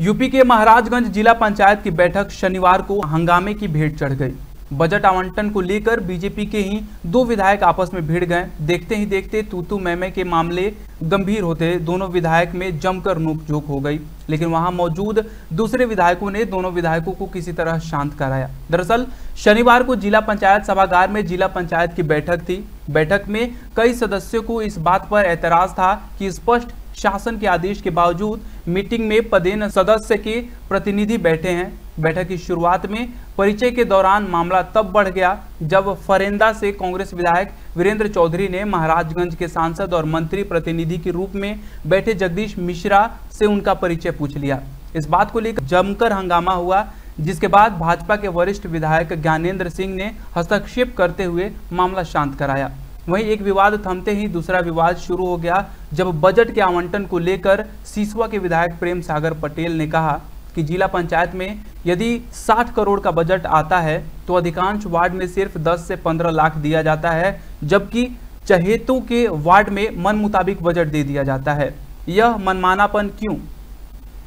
UP के महाराजगंज जिला पंचायत की बैठक शनिवार को हंगामे की भेंट चढ़ गई। बजट आवंटन को लेकर बीजेपी के ही दो विधायक आपस में भिड़ गए। देखते ही देखते तूतू मैमे के मामले गंभीर होते दोनों विधायक में जमकर नोकझोंक हो गई। लेकिन वहाँ मौजूद दूसरे विधायकों ने दोनों विधायकों को किसी तरह शांत कराया। दरअसल, शनिवार को जिला पंचायत सभागार में जिला पंचायत की बैठक थी। बैठक में कई सदस्यों को इस बात पर एतराज़ था कि स्पष्ट शासन के आदेश के बावजूद मीटिंग में पदेन सदस्य के प्रतिनिधि बैठे हैं। बैठक की शुरुआत में परिचय के दौरान मामला तब बढ़ गया जब फरेंदा से कांग्रेस विधायक वीरेंद्र चौधरी ने महाराजगंज के सांसद और मंत्री प्रतिनिधि के रूप में बैठे जगदीश मिश्रा से उनका परिचय पूछ लिया। इस बात को लेकर जमकर हंगामा हुआ, जिसके बाद भाजपा के वरिष्ठ विधायक ज्ञानेंद्र सिंह ने हस्तक्षेप करते हुए मामला शांत कराया। वहीं एक विवाद थमते ही दूसरा विवाद शुरू हो गया, जब बजट के आवंटन को लेकर सिसवा के विधायक प्रेम सागर पटेल ने कहा कि जिला पंचायत में यदि 60 करोड़ का बजट आता है तो अधिकांश वार्ड में सिर्फ़ 10 से 15 लाख दिया जाता है, जबकि चहेतों के वार्ड में मन मुताबिक बजट दे दिया जाता है। यह मनमानापन क्यों?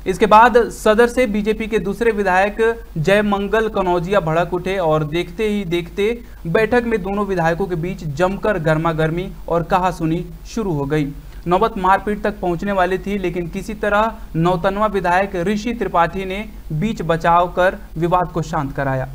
इसके बाद सदर से बीजेपी के दूसरे विधायक जय मंगल कनौजिया भड़क उठे और देखते ही देखते बैठक में दोनों विधायकों के बीच जमकर गर्मा गर्मी और कहा सुनी शुरू हो गई। नौबत मारपीट तक पहुँचने वाली थी, लेकिन किसी तरह नौतनवा विधायक ऋषि त्रिपाठी ने बीच बचाव कर विवाद को शांत कराया।